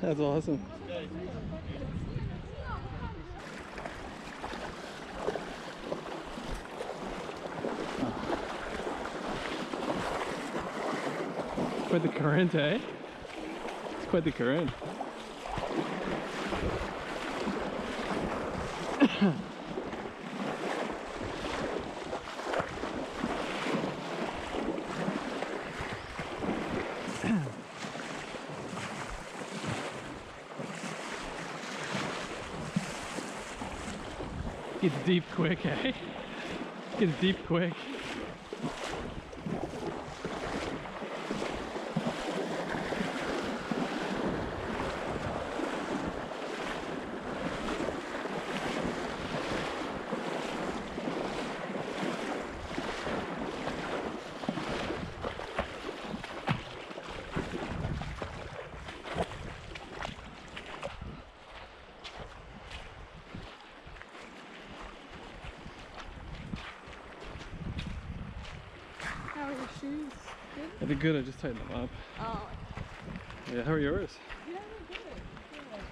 That's awesome. Quite the current, eh? It's quite the current. deep quick, eh? Gets deep quick. How are your shoes? Good? I good, I just tightened them up. Oh, Yeah, how are yours? yeah, they're good. good.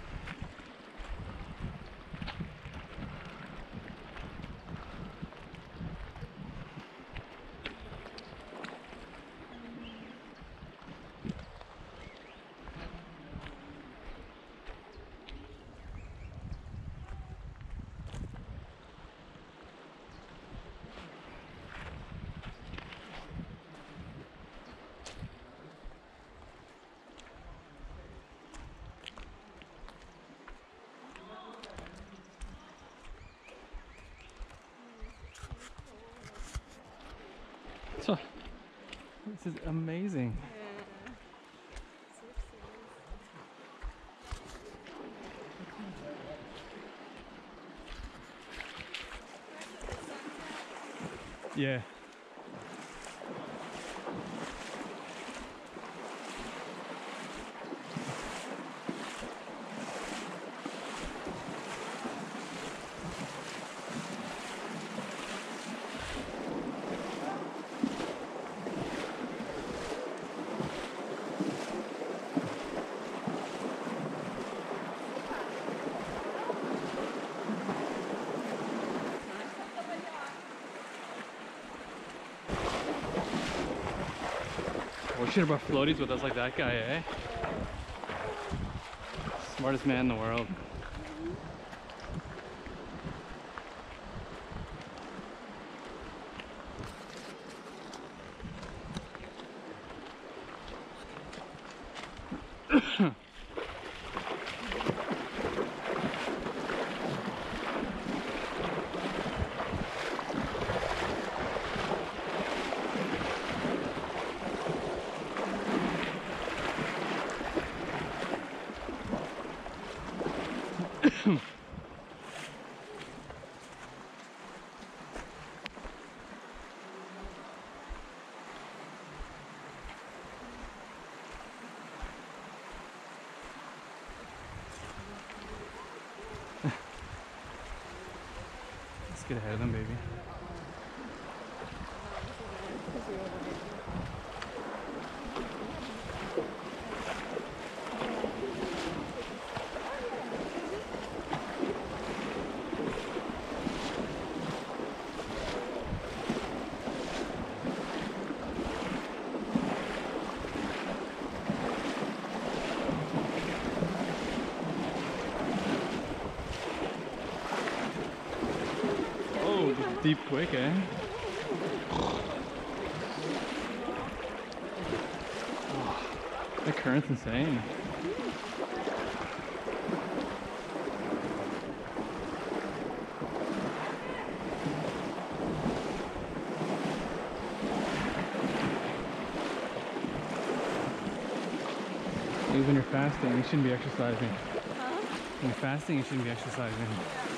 So, this is amazing. Yeah. Yeah. Should have brought floaties with us like that guy, eh? Smartest man in the world. Get ahead of them, baby. Oh, just deep quick, eh? Oh, that current's insane. Maybe when you're fasting, you shouldn't be exercising. When you're fasting, you shouldn't be exercising.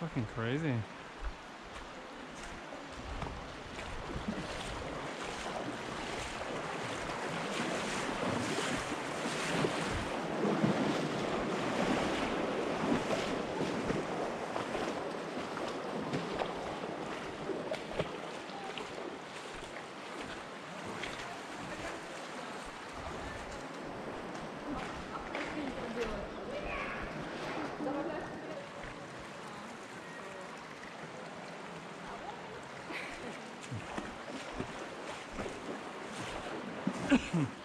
fucking crazy. Mm-hmm.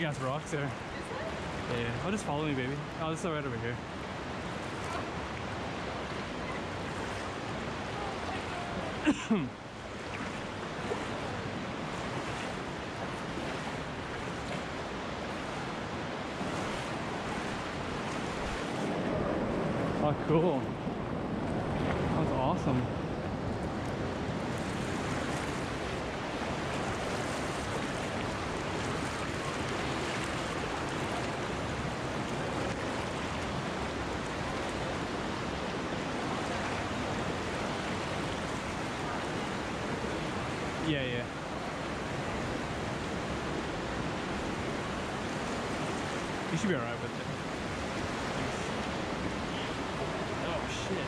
big ass rocks there. Yeah, oh, just follow me, baby. Oh, this is right over here. Oh, cool. That was awesome. Be alright with it. Oh shit.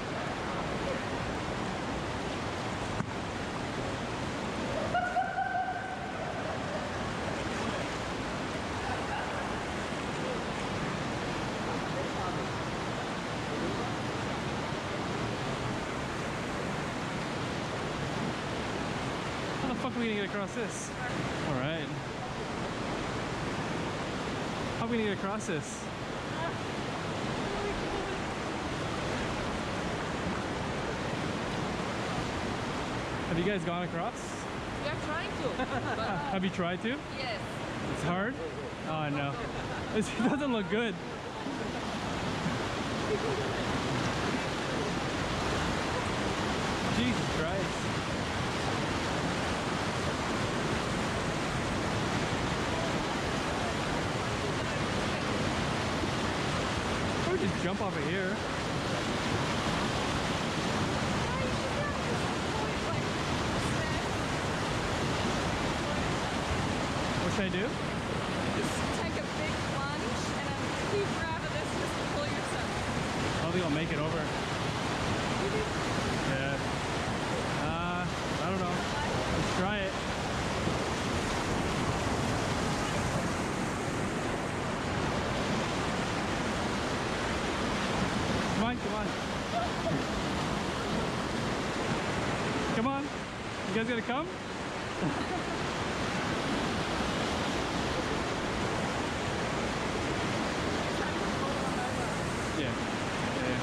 How the fuck are we gonna get across this? Alright. How are we gonna get across? Have you guys gone across? We are trying to. Uh, Have you tried to? yes. It's hard? Oh no. It doesn't look good. Jump of here. What should I do? Just take a big plunge and then keep grabbing this just to pull yourself. don't think I'll make it over. Yeah. Uh, I don't know. Let's try it. Come on, come on. Come on. You guys gonna come? Yeah. yeah.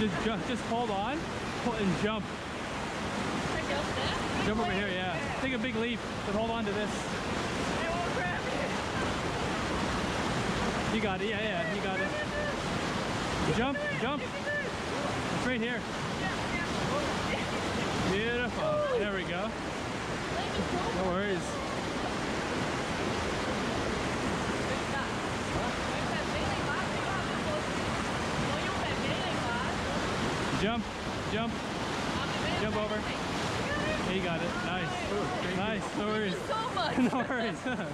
Just, just hold on and jump. Just. Jump over here, yeah. Take a big leap, but hold on to this. I won't grab it. You got it, yeah, yeah, you got it. Jump, jump. Right here. Beautiful. There we go. No worries. Jump, jump, jump over. You got it. Nice. Nice. No worries. so much. no worries.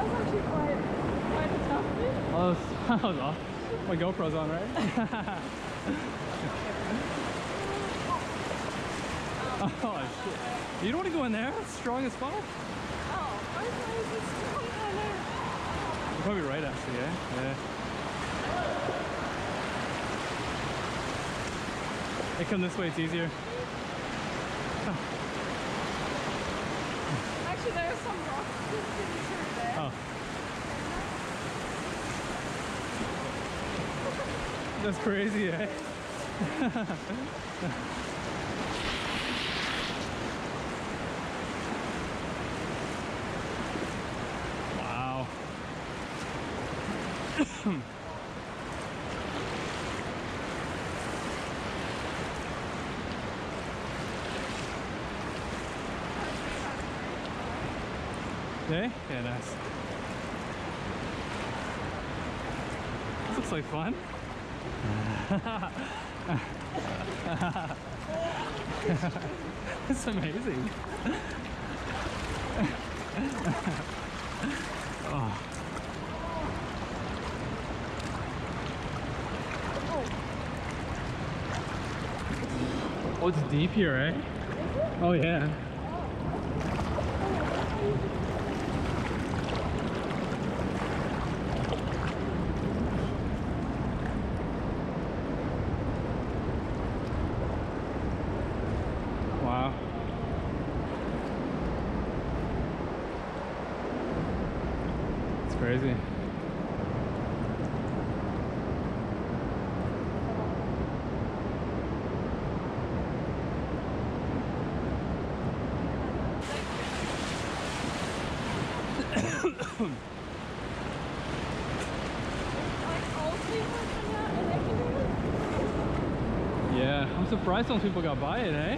That was actually quite, quite a tough bit. Oh, that was. My GoPro's on, right? oh, shit. You don't want to go in there? Strong as fuck. Oh? You're probably right, actually, eh? yeah? Yeah. They come this way, it's easier. Actually, there are some rocks pretty sure there. Oh. That's crazy, eh? wow. Yeah? Yeah, nice. This looks like fun. it's amazing. oh. oh, it's deep here, right? Oh yeah. Wow. It's crazy. Like, all people come out and they can do it. Yeah, I'm surprised some people got by it, eh?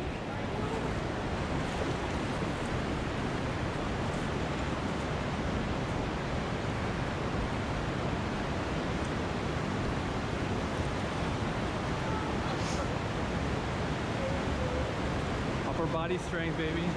Upper body strength, baby.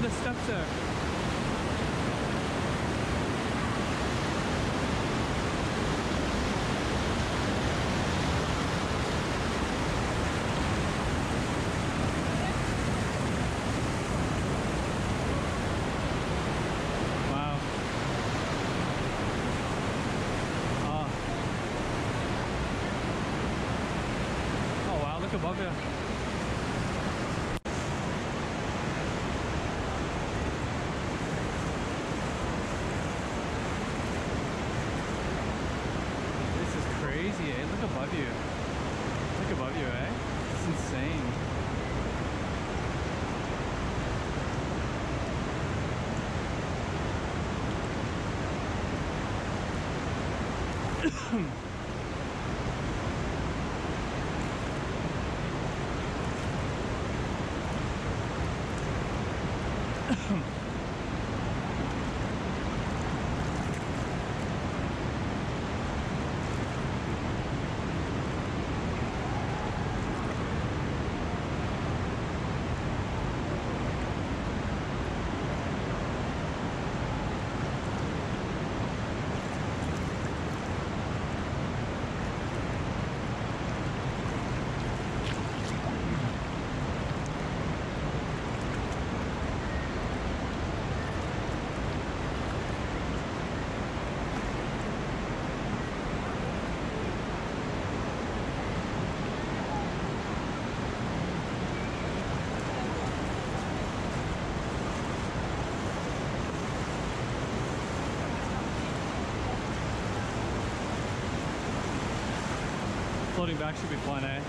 The steps there. Wow. Ah. Oh wow, look above you. This is crazy, eh? Look above you. Look above you, eh? It's insane. Floating should be fun, eh?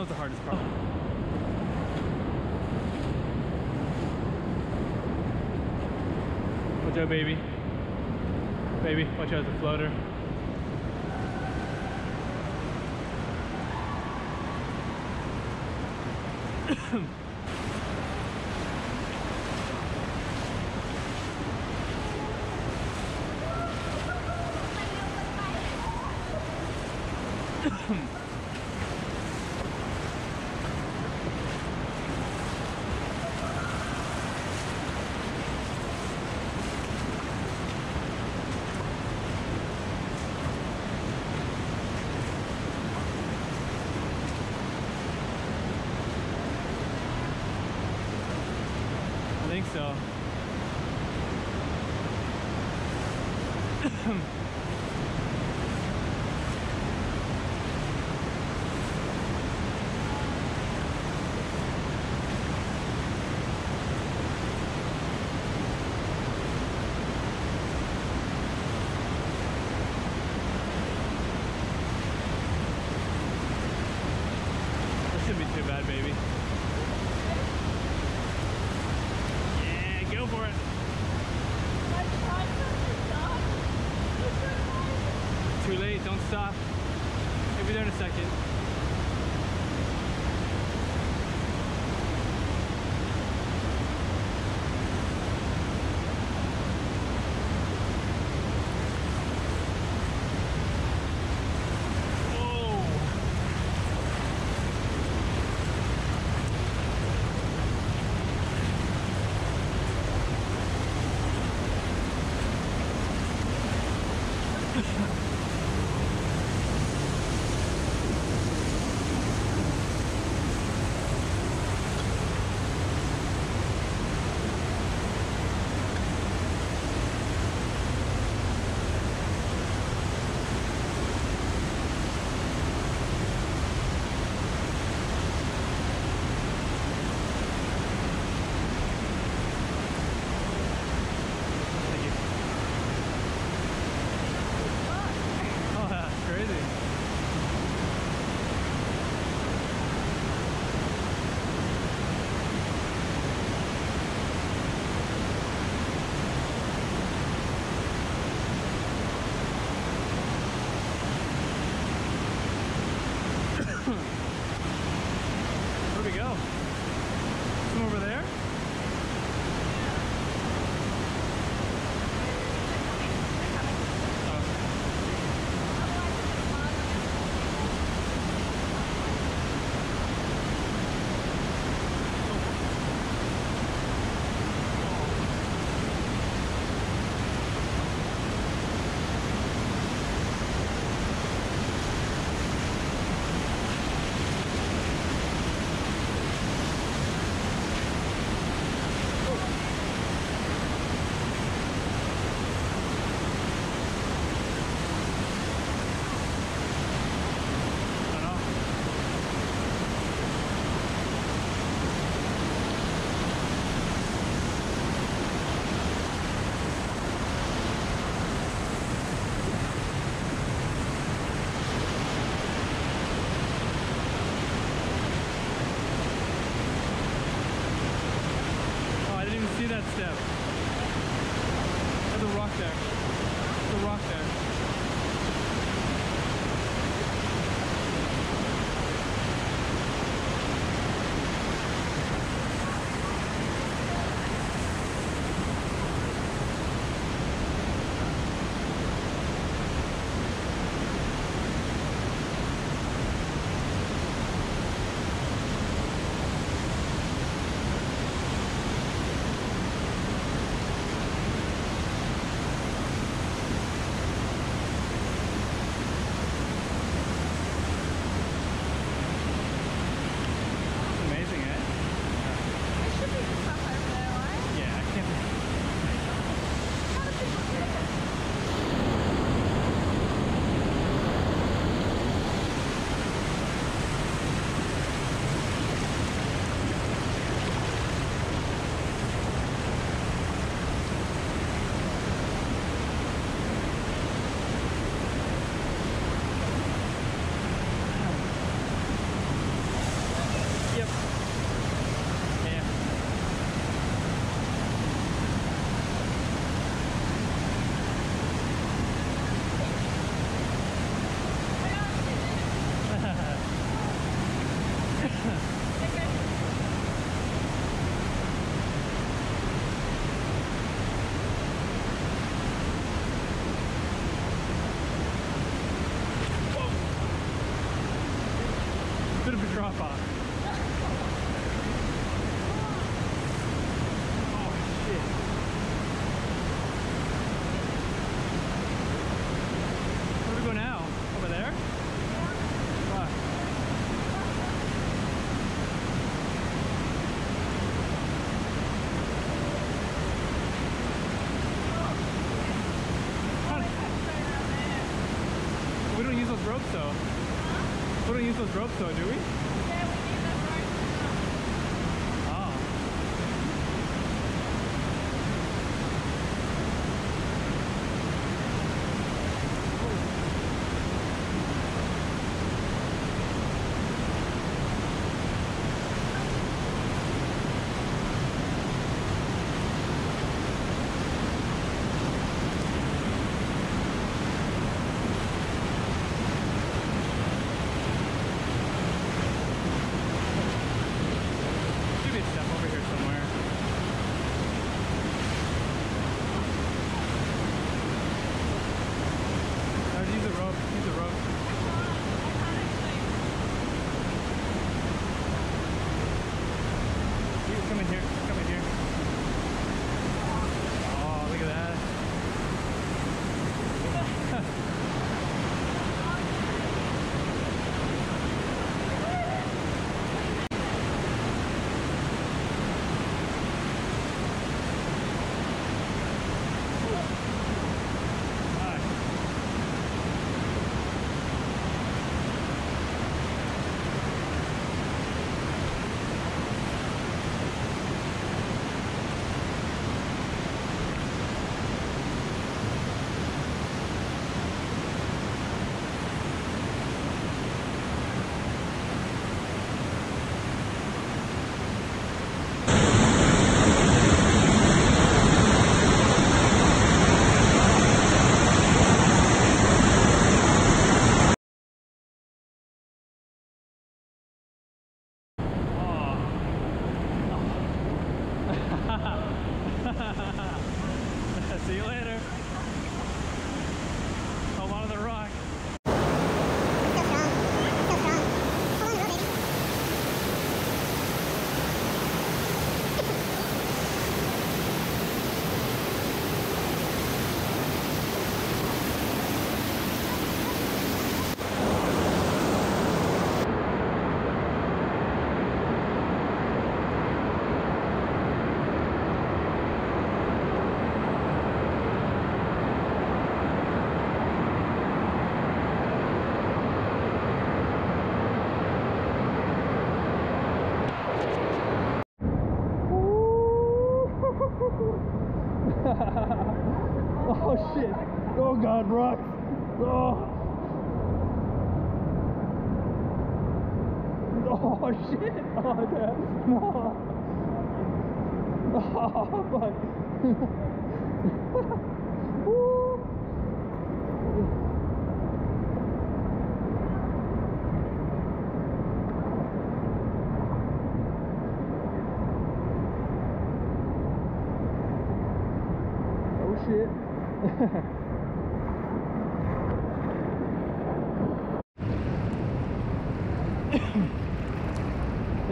that was the hardest part. Watch out, baby. Baby, watch out, the floater. so. So. We don't use those ropes though, do we?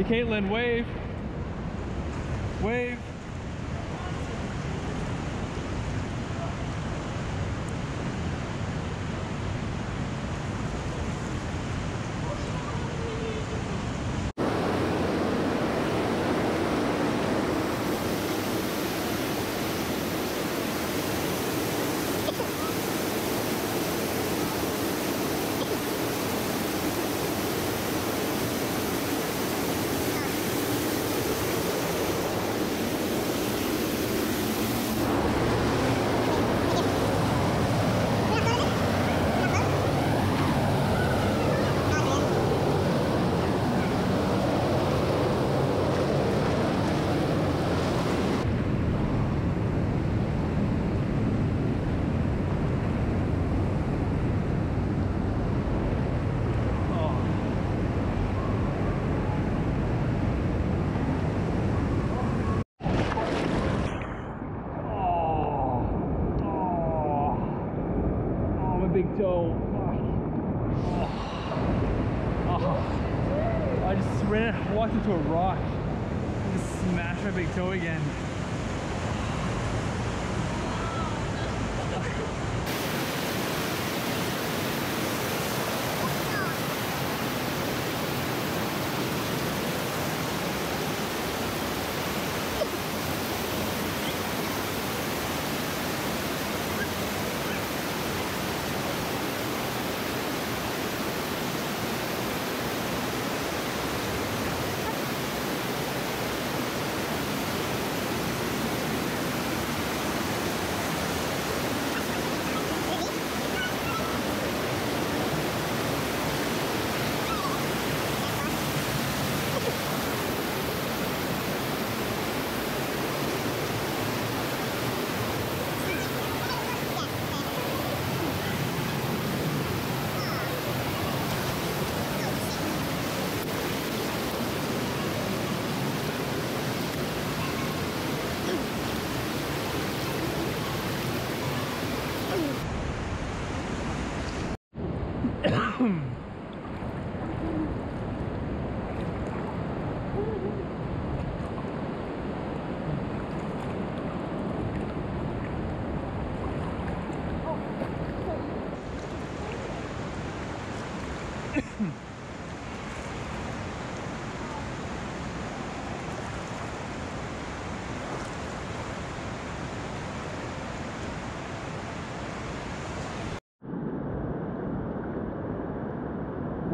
Caitlin, wave. Wave.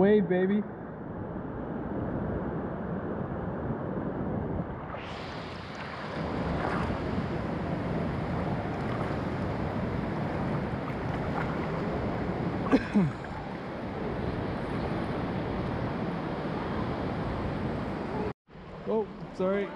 Wave, baby. oh, sorry.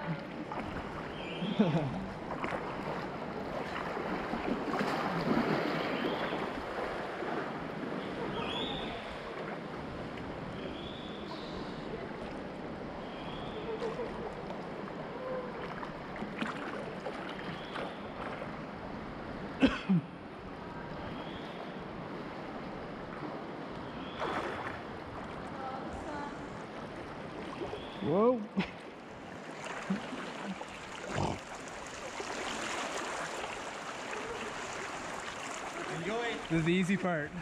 This is the easy part.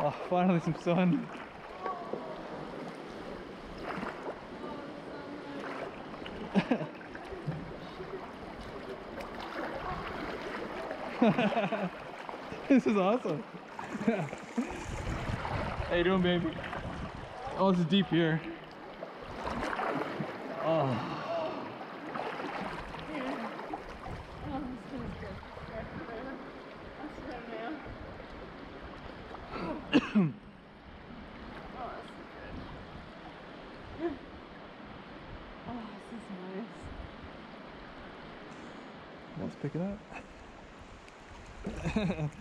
Oh, finally some sun. this is awesome. How you doing, baby? Oh, is deep here. Oh, this feels good. That's good now. Oh, that's good. Oh, this is nice. let's pick it up.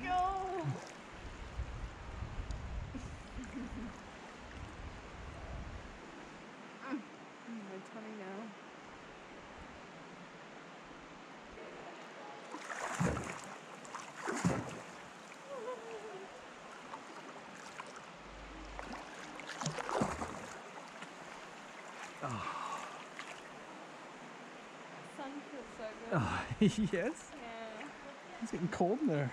Go! My tummy now. Sun feels so good. Oh, yes. Yeah. It's getting cold in there.